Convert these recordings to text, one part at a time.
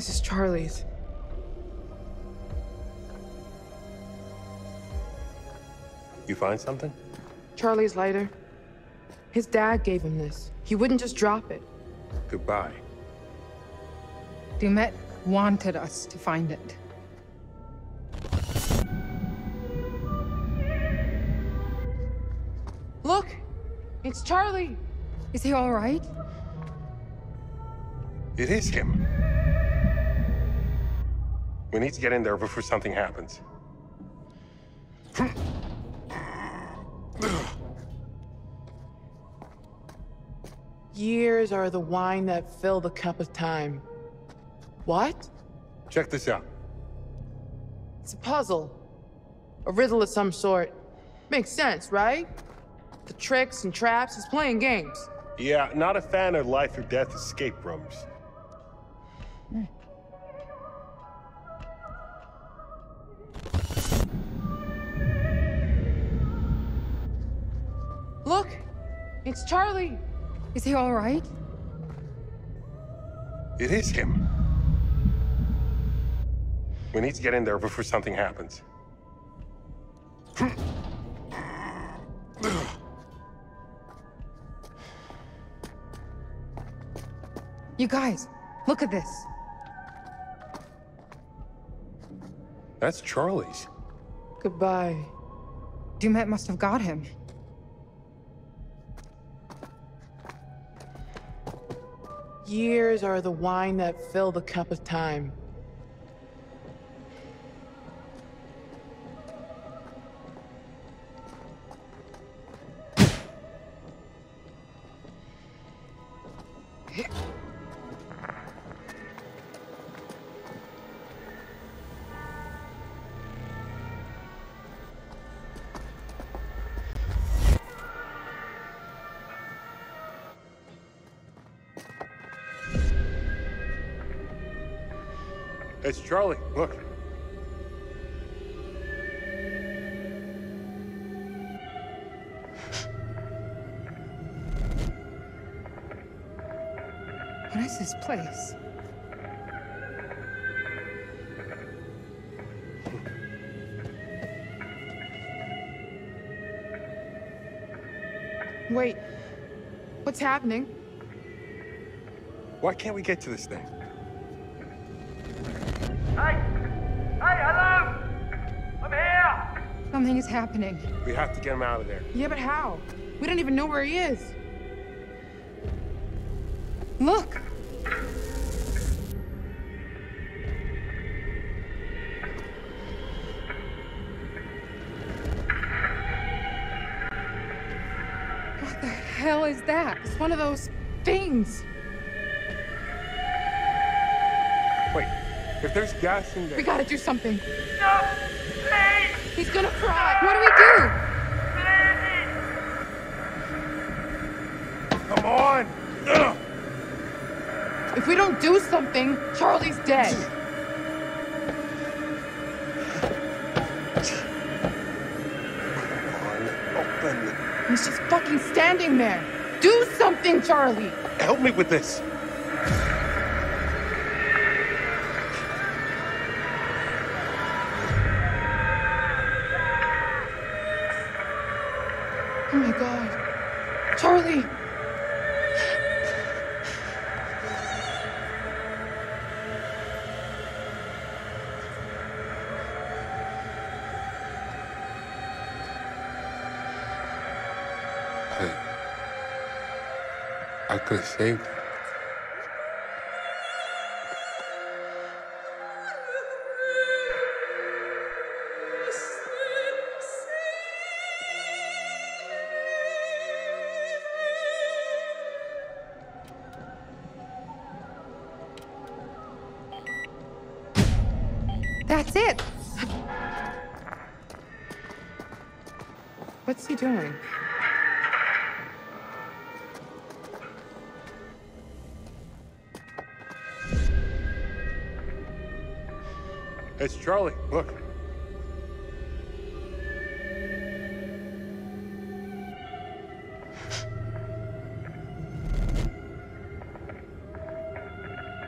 This is Charlie's. You find something? Charlie's lighter. His dad gave him this. He wouldn't just drop it. Goodbye. Du'Met wanted us to find it. Look! It's Charlie! Is he all right? It is him. We need to get in there before something happens. Years are the wine that fill the cup of time. What? Check this out. It's a puzzle. A riddle of some sort. Makes sense, right? The tricks and traps, he's playing games. Yeah, not a fan of life or death escape rooms. Look! It's Charlie! Is he all right? It is him. We need to get in there before something happens. You guys, look at this. That's Charlie's. Goodbye. Du'Met must have got him. Years are the wine that fill the cup of time. It's Charlie. Look. What is this place? Wait. What's happening? Why can't we get to this thing? Hey! Hey, hello! I'm here! Something is happening. We have to get him out of there. Yeah, but how? We don't even know where he is. Look! What the hell is that? It's one of those things. If there's gas in there. We gotta do something. No! Please! He's gonna cry. What do we do? Please! Come on! Ugh. If we don't do something, Charlie's dead. Come on, open. He's just fucking standing there. Do something, Charlie. Help me with this. Oh my god. Charlie! I, could have saved. That's it! What's he doing? It's Charlie. Look.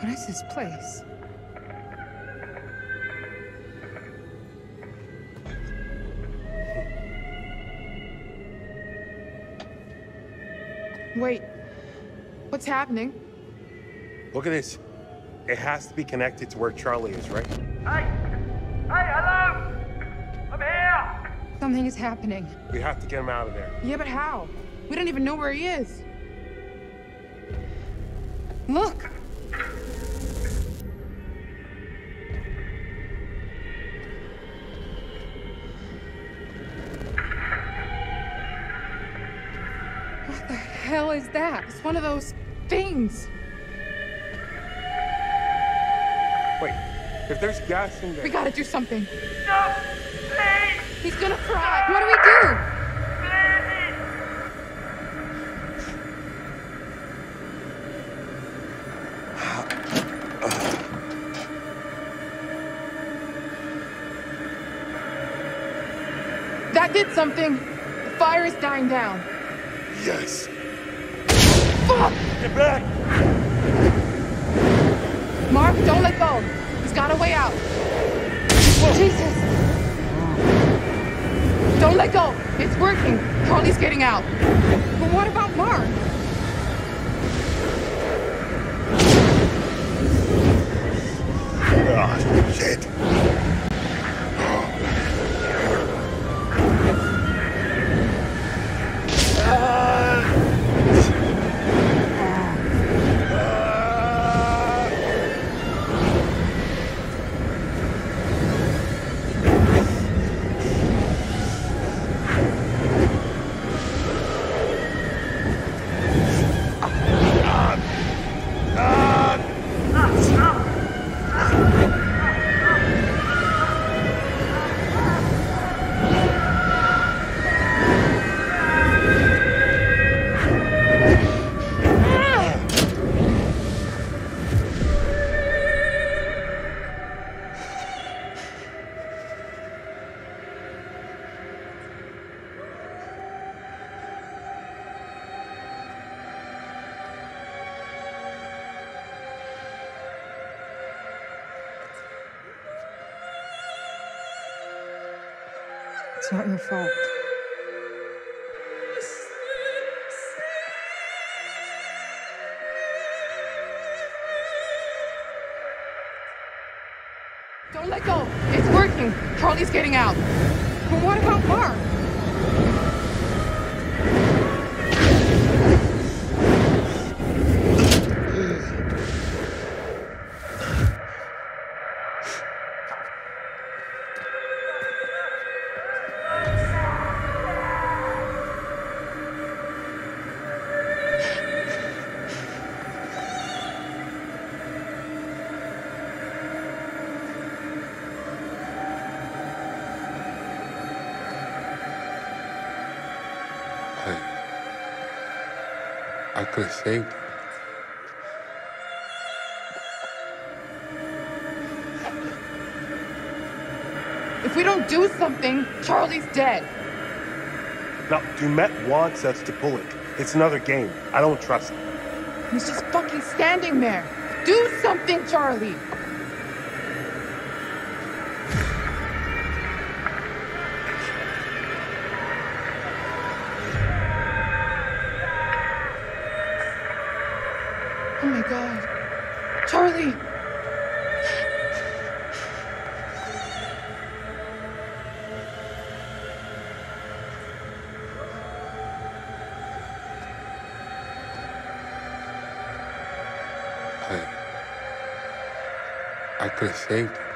What is this place? Wait. What's happening? Look at this. It has to be connected to where Charlie is, right? Hey! Hey, hello! I'm here! Something is happening. We have to get him out of there. Yeah, but how? We don't even know where he is. Look! The hell is that? It's one of those things. Wait, if there's gas in there. We gotta do something. No! Please! He's gonna cry. What do we do? Please! That did something. The fire is dying down. Yes. Fuck! Get back! Mark, don't let go. He's got a way out. Jesus! Don't let go. It's working. Charlie's getting out. But what about Mark? Oh, shit. It's not your fault. Don't let go. It's working. Charlie's getting out. But what about Mark? I could have saved him. If we don't do something, Charlie's dead. Now, Du'Met wants us to pull it. It's another game. I don't trust him. He's just fucking standing there. Do something, Charlie. God. Charlie! I, I could have saved him.